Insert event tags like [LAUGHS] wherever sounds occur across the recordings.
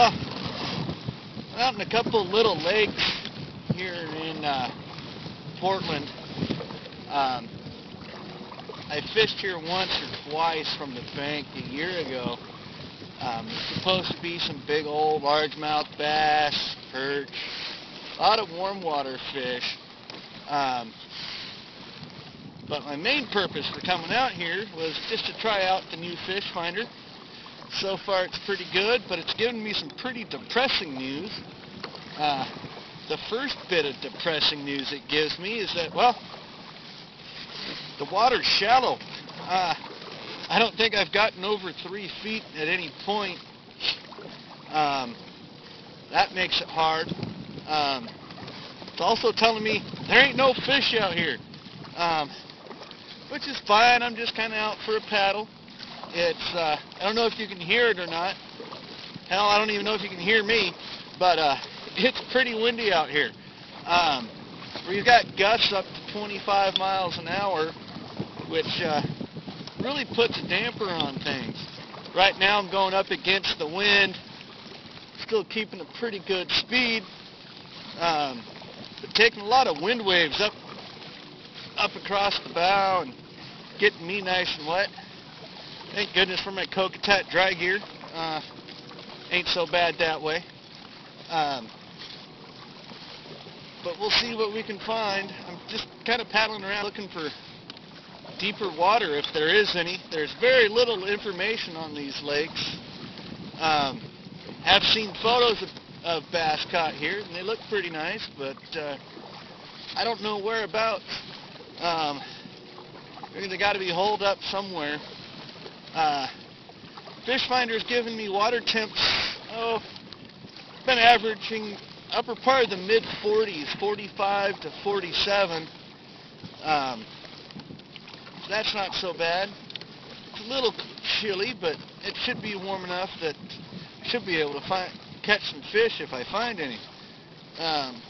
Out in a couple little lakes here in uh, Portland. Um, I fished here once or twice from the bank a year ago. Um, supposed to be some big old largemouth bass, perch, a lot of warm water fish. Um, but my main purpose for coming out here was just to try out the new fish finder. So far it's pretty good, but it's given me some pretty depressing news. Uh, the first bit of depressing news it gives me is that, well, the water's shallow. Uh, I don't think I've gotten over three feet at any point. Um, that makes it hard. Um, it's also telling me there ain't no fish out here, um, which is fine. I'm just kind of out for a paddle. It's uh, I don't know if you can hear it or not. Hell, I don't even know if you can hear me, but uh, [LAUGHS] it's pretty windy out here. Um, we've got gusts up to 25 miles an hour, which uh, really puts a damper on things. Right now I'm going up against the wind, still keeping a pretty good speed, um, but taking a lot of wind waves up up across the bow and getting me nice and wet. Thank goodness for my Kokatat dry gear. Uh, ain't so bad that way. Um, but we'll see what we can find. I'm just kind of paddling around looking for deeper water if there is any. There's very little information on these lakes. Um, have seen photos of, of bass caught here, and they look pretty nice, but uh, I don't know whereabouts. Um, they got to be holed up somewhere. Uh, fish finder's giving me water temps. Oh, been averaging upper part of the mid 40s, 45 to 47. Um, that's not so bad. It's a little chilly, but it should be warm enough that I should be able to find catch some fish if I find any. Um,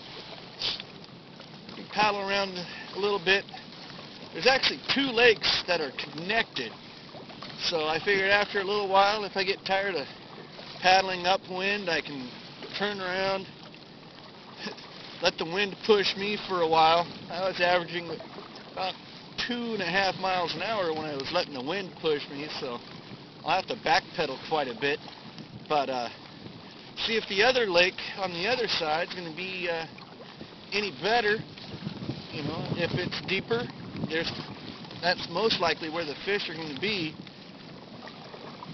paddle around a little bit. There's actually two lakes that are connected. So I figured after a little while, if I get tired of paddling upwind, I can turn around, [LAUGHS] let the wind push me for a while. I was averaging about two and a half miles an hour when I was letting the wind push me, so I'll have to backpedal quite a bit. But uh, see if the other lake on the other side is going to be uh, any better. You know, if it's deeper, there's that's most likely where the fish are going to be.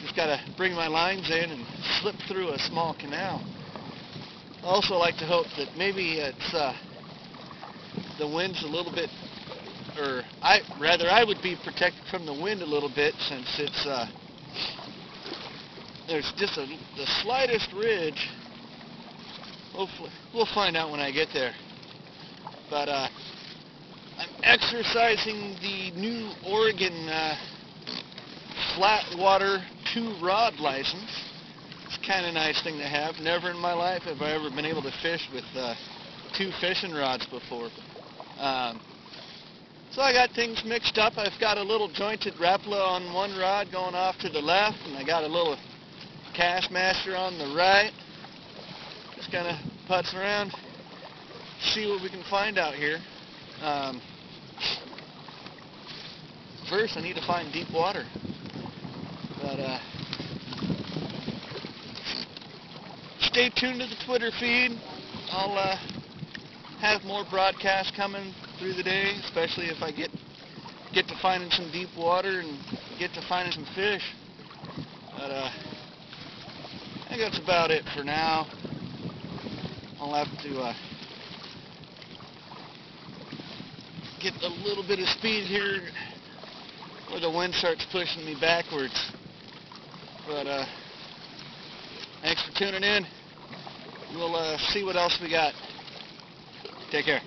Just got to bring my lines in and slip through a small canal I also like to hope that maybe it's uh, the wind's a little bit, or I rather I would be protected from the wind a little bit since it's uh, there's just a, the slightest ridge. Hopefully, we'll find out when I get there. But uh, I'm exercising the new Oregon uh, flat water two rod license It's kind of nice thing to have. Never in my life have I ever been able to fish with uh, two fishing rods before. Um, so I got things mixed up. I've got a little jointed Rapala on one rod going off to the left, and I got a little Kastmaster on the right. Just kind of putz around, see what we can find out here. Um, first, I need to find deep water. But uh, stay tuned to the Twitter feed. I'll uh, have more broadcasts coming through the day, especially if I get get to finding some deep water and get to finding some fish. But uh, I think that's about it for now. I'll have to uh, get a little bit of speed here where the wind starts pushing me backwards. But uh, thanks for tuning in we'll uh, see what else we got. Take care.